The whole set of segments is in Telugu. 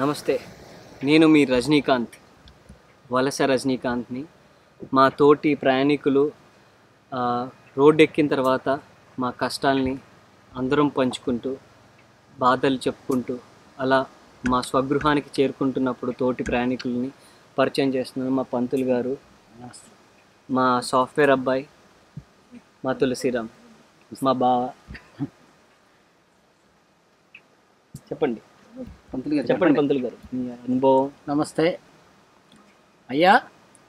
నమస్తే. నేను మీ రజనీకాంత్ వలస రజనీకాంత్ని. మా తోటి ప్రయాణికులు రోడ్ రోడ్డు ఎక్కిన తర్వాత మా కష్టాల్ని అందరం పంచుకుంటూ బాధలు చెప్పుకుంటూ అలా మా స్వగృహానికి చేరుకుంటున్నప్పుడు తోటి ప్రయాణికుల్ని పరిచయం చేస్తున్నాను మా పంతులు గారు మా సాఫ్ట్వేర్ అబ్బాయి మా తులసిరామ్ మా బావ. చెప్పండి. పంతులు గారు చెప్పండి పంతులు గారు. మీ అనుభవం. నమస్తే. అయ్యా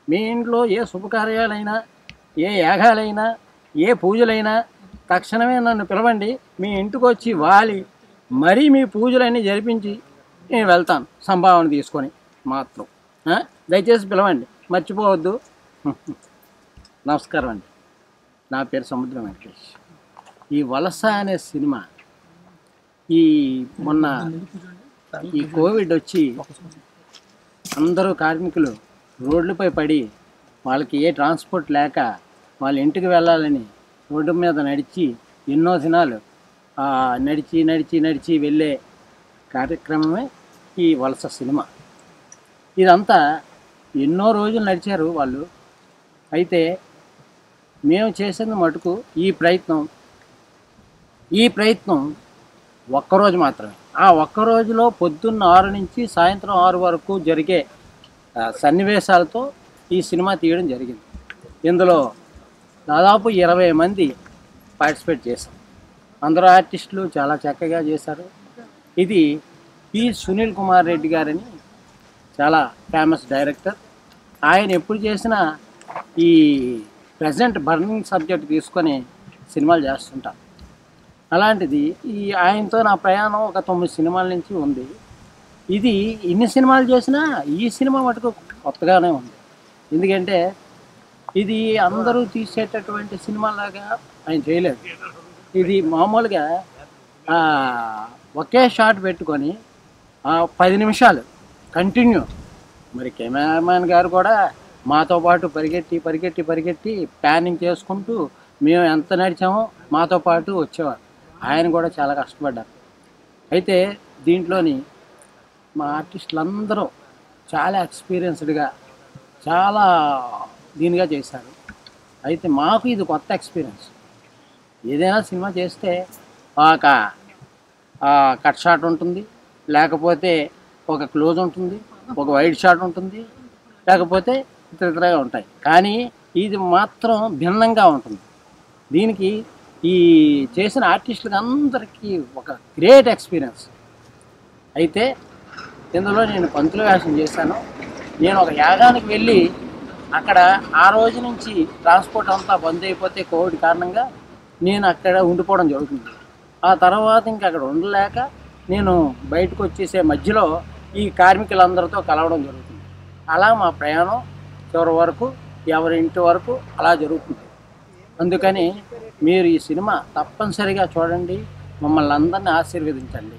మీ ఇంట్లో ఏ శుభకార్యాలైనా ఏ యాగాలైనా ఏ పూజలైనా తక్షణమే నన్ను పిలవండి. మీ ఇంటికి వచ్చి వాలి మరీ మీ పూజలన్నీ జరిపించి నేను వెళ్తాను సంభావన తీసుకొని మాత్రం? దయచేసి పిలవండి. మర్చిపోవద్దు. నమస్కారం అండి. నా పేరు సముద్రం వెంకటేష్. ఈ వలస అనే సినిమా ఈ మొన్న ఈ కోవిడ్ వచ్చి అందరూ కార్మికులు రోడ్లపై పడి వాళ్ళకి ఏ ట్రాన్స్పోర్ట్ లేక వాళ్ళ ఇంటికి వెళ్ళాలని రోడ్డు మీద నడిచి ఎన్నో దినాలు నడిచి నడిచి నడిచి వెళ్ళే కార్యక్రమమే ఈ వలస సినిమా. ఇదంతా ఎన్నో రోజులు నడిచారు వాళ్ళు. అయితే మేము చేసింది మటుకు ఈ ప్రయత్నం ఈ ప్రయత్నం ఒక్కరోజు మాత్రమే. ఆ ఒక్క రోజులో పొద్దున్న ఆరు నుంచి సాయంత్రం ఆరు వరకు జరిగే సన్నివేశాలతో ఈ సినిమా తీయడం జరిగింది. ఇందులో దాదాపు ఇరవై మంది పార్టిసిపేట్ చేశారు. అందరూ ఆర్టిస్టులు చాలా చక్కగా చేశారు. ఇది పి సునీల్ కుమార్ రెడ్డి గారని చాలా ఫేమస్ డైరెక్టర్. ఆయన ఎప్పుడు చేసినా ఈ ప్రజెంట్ బర్నింగ్ సబ్జెక్ట్ తీసుకొని సినిమాలు చేస్తుంటారు. అలాంటిది ఈ ఆయనతో నా ప్రయాణం ఒక తొమ్మిది సినిమాల నుంచి ఉంది. ఇది ఇన్ని సినిమాలు చేసినా ఈ సినిమా మటుకు కొత్తగానే ఉంది. ఎందుకంటే ఇది అందరూ తీసేటటువంటి సినిమాలాగా ఆయన చేయలేదు. ఇది మామూలుగా ఒకే షాట్ పెట్టుకొని పది నిమిషాలు కంటిన్యూ. మరి కెమెరామ్యాన్ గారు కూడా మాతో పాటు పరిగెట్టి పరిగెట్టి పరిగెట్టి ప్లానింగ్ చేసుకుంటూ మేము ఎంత నడిచామో మాతో పాటు వచ్చేవారు. ఆయన కూడా చాలా కష్టపడ్డారు. అయితే దీంట్లోని మా ఆర్టిస్టులు అందరూ చాలా ఎక్స్పీరియన్స్డ్గా చాలా దీనిగా చేశారు. అయితే మాకు ఇది కొత్త ఎక్స్పీరియన్స్. ఏదైనా సినిమా చేస్తే ఒక కట్ షాట్ ఉంటుంది లేకపోతే ఒక క్లోజ్ ఉంటుంది ఒక వైడ్ షాట్ ఉంటుంది లేకపోతే ఇతర ఇతరగా ఉంటాయి. కానీ ఇది మాత్రం భిన్నంగా ఉంటుంది. దీనికి ఈ చేసిన ఆర్టిస్టులకు అందరికీ ఒక గ్రేట్ ఎక్స్పీరియన్స్. అయితే ఇందులో నేను పంతుల వేషం చేశాను. నేను ఒక యాగానికి వెళ్ళి అక్కడ ఆ రోజు నుంచి ట్రాన్స్పోర్ట్ అంతా బంద్ అయిపోతే కోవిడ్ కారణంగా నేను అక్కడ ఉండిపోవడం జరుగుతుంది. ఆ తర్వాత ఇంకా అక్కడ ఉండలేక నేను బయటకు వచ్చేసే మధ్యలో ఈ కార్మికులందరితో కలవడం జరుగుతుంది. అలా మా ప్రయాణం చివరి వరకు ఎవరి ఇంటి వరకు అలా జరుగుతుంది. అందుకని మీరు ఈ సినిమా తప్పనిసరిగా చూడండి. మమ్మల్ని అందరినీ ఆశీర్వదించండి.